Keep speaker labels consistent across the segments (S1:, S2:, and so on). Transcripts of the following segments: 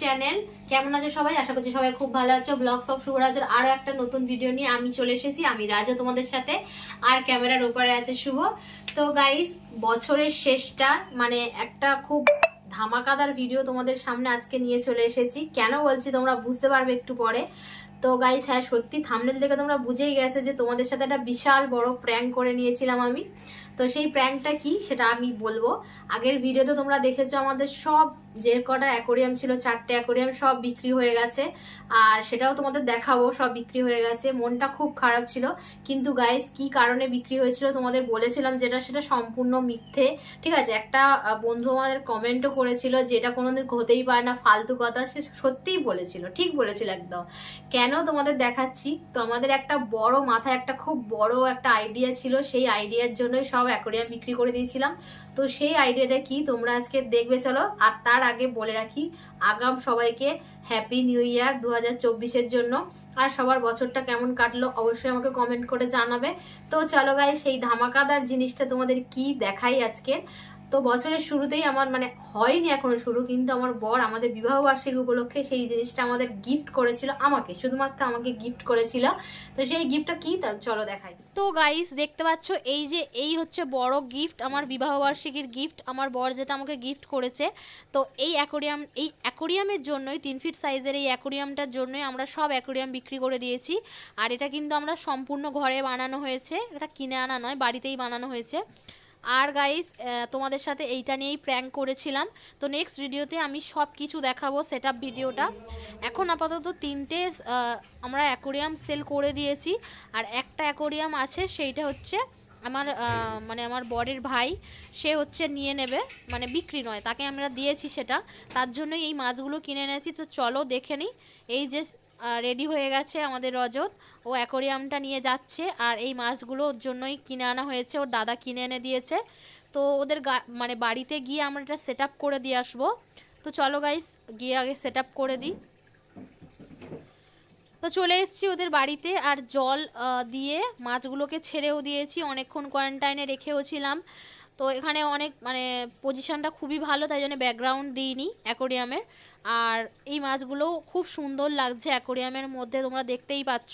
S1: Channel. কেমন আছো সবাই? আশা করছি সবাই খুব ভালো আছো। ব্লগ অফ শুভরাজের আরও একটা নতুন ভিডিও নিয়ে আমি চলে এসেছি। আমি রাজা তোমাদের সাথে, আর ক্যামেরার উপরে আছে শুভ। তো গাইস বছরের শেষটা মানে একটা খুব ধামাকাদার ভিডিও তোমাদের সামনে আজকে নিয়ে চলে এসেছি। কেন বলছি তোমরা বুঝতে পারবে একটু পরে। তো গাইস হ্যাঁ সত্যি থামনেল দেখে তোমরা বুঝেই গেছো যে তোমাদের সাথে একটা বিশাল বড় প্র্যাঙ্ক করে নিয়েছিলাম আমি। তো সেই প্র্যাঙ্কটা কি সেটা আমি বলব। আগের ভিডিওতে তোমরা দেখেছ আমাদের সব যে কটা অ্যাকোরিয়াম ছিল, চারটে অ্যাকোরিয়াম সব বিক্রি হয়ে গেছে। আর সেটাও তোমাদের দেখাবো, সব বিক্রি হয়ে গেছে। মনটা খুব খারাপ ছিল। কিন্তু গাইস কি কারণে বিক্রি হয়েছিল তোমাদের বলেছিলাম যেটা সেটা সম্পূর্ণ মিথ্যে। ঠিক আছে? একটা বন্ধু আমাদের কমেন্টও করেছিল যে এটা কোনোদিন হতেই পারে না, ফালতু কথা। সে সত্যিই বলেছিল, ঠিক বলেছিল একদম। কেন তোমাদের দেখাচ্ছি? তো আমাদের একটা বড় মাথায়, একটা খুব বড় একটা আইডিয়া ছিল। সেই আইডিয়ার জন্যই সব অ্যাকোরিয়াম বিক্রি করে দিয়েছিলাম। তো সেই আইডিয়াটা কি? তোমরা আজকে দেখবে, চলো। আর তার আগে বলে রাখি, আগাম সবাইকে হ্যাপি নিউ ইয়ার দু হাজার জন্য। আর সবার বছরটা কেমন কাটলো অবশ্যই আমাকে কমেন্ট করে জানাবে। তো চলো গাই সেই ধামাকাদার জিনিসটা তোমাদের কি দেখাই আজকে? তো বছরের শুরুতেই আমার মানে হয়নি এখনও শুরু, কিন্তু আমার বর আমাদের বিবাহ বার্ষিকী উপলক্ষে সেই জিনিসটা আমাদের গিফট করেছিল আমাকে, শুধুমাত্র আমাকে গিফট করেছিল। তো সেই গিফটটা কি? তা চলো দেখাই। তো গাইস দেখতে পাচ্ছ এই যে, এই হচ্ছে বড় গিফট আমার বিবাহ বার্ষিকীর গিফট আমার বর যেটা আমাকে গিফট করেছে। তো এই অ্যাকোরিয়াম এই অ্যাকোরিয়ামের জন্যই, তিন ফিট সাইজের এই অ্যাকোরিয়ামটার জন্যই আমরা সব অ্যাকোরিয়াম বিক্রি করে দিয়েছি। আর এটা কিন্তু আমরা সম্পূর্ণ ঘরে বানানো হয়েছে, এটা কিনে আনা নয়, বাড়িতেই বানানো হয়েছে। আর গাইস তোমাদের সাথে এইটা নিয়েই প্র্যাঙ্ক করেছিলাম। তো নেক্সট ভিডিওতে আমি সব কিছু দেখাবো সেট ভিডিওটা এখন আপাতত তিনটে আমরা অ্যাকোরিয়াম সেল করে দিয়েছি। আর একটা অ্যাকোরিয়াম আছে, সেইটা হচ্ছে আমার মানে আমার বরের ভাই, সে হচ্ছে নিয়ে নেবে মানে বিক্রি নয়, তাকে আমরা দিয়েছি সেটা। তার জন্যই এই মাছগুলো কিনে এনেছি। তো চলো দেখে নিই। এই যে রেডি হয়ে গেছে আমাদের রজত। ও অ্যাকোরিয়ামটা নিয়ে যাচ্ছে আর এই মাছগুলো ওর জন্যই কিনে আনা হয়েছে। ওর দাদা কিনে এনে দিয়েছে। তো ওদের মানে বাড়িতে গিয়ে আমরা এটা সেট করে দিয়ে আসব। তো চলো গাইস গিয়ে আগে সেট করে দিই। তো চলে এসেছি ওদের বাড়িতে আর জল দিয়ে মাছগুলোকে ছেড়েও দিয়েছি। অনেকক্ষণ কোয়ারেন্টাইনে রেখেও ছিলাম তো এখানে অনেক মানে পজিশনটা খুবই ভালো, তাই জন্য ব্যাকগ্রাউন্ড দিইনি অ্যাকোরিয়ামের আর এই মাছগুলো খুব সুন্দর লাগছে অ্যাকোরিয়ামের মধ্যে, তোমরা দেখতেই পাচ্ছ।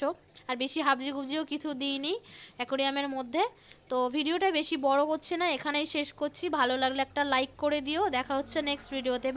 S1: আর বেশি হাবজি গুবজিও কিছু দিইনি অ্যাকোরিয়ামের মধ্যে। তো ভিডিওটা বেশি বড় করছে না, এখানেই শেষ করছি। ভালো লাগলে একটা লাইক করে দিও। দেখা হচ্ছে নেক্সট ভিডিওতে বা